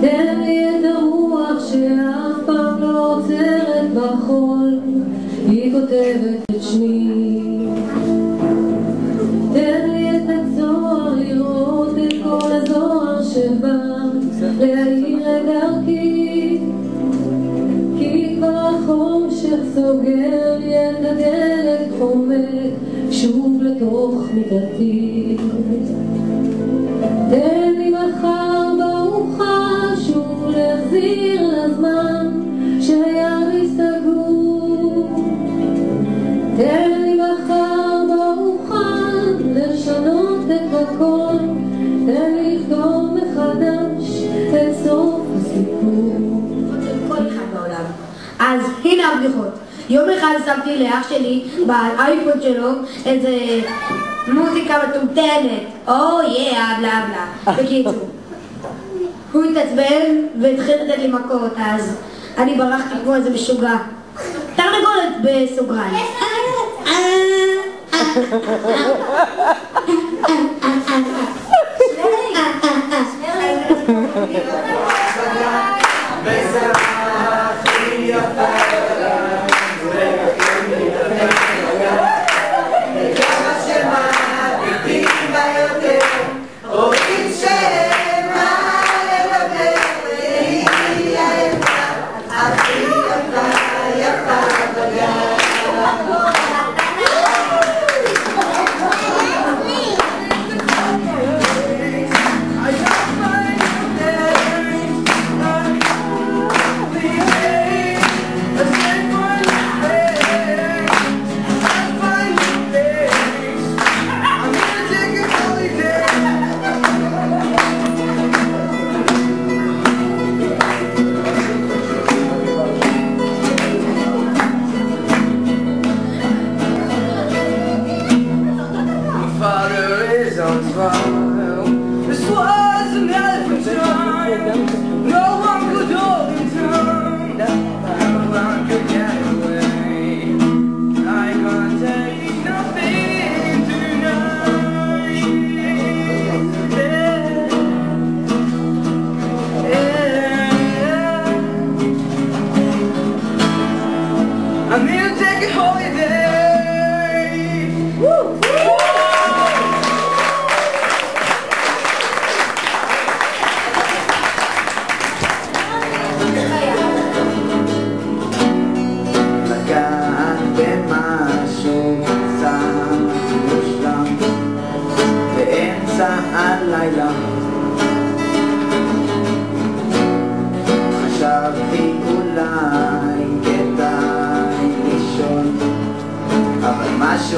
תן לי את הרוח שאף פעם לא עוצרת בחול היא כותבת את שמי תן לי את הצוהר לראות את כל הזוהר שבא להאיר את דרכי כי כבר החושך סוגר לי את הדלת חומק שוב לתוך מיטתי תן הכל לכתוב מחדש את סוף הסיפור. אז הנה הבדיחות. יום אחד שמתי לאח שלי באייפוד שלו איזה מוזיקה מטומטמת. או יא, בלה בלה. בקיצור. הוא התעצבן והתחיל לתת לי מכות, אז אני ברחתי כמו איזה משוגע. תרנגולת בסוגריים. far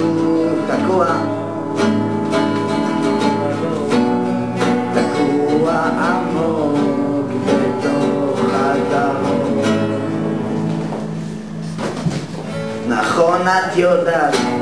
משהו תקוע תקוע עמוק בתוך הדרום נכון את יודעת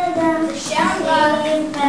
Obrigada.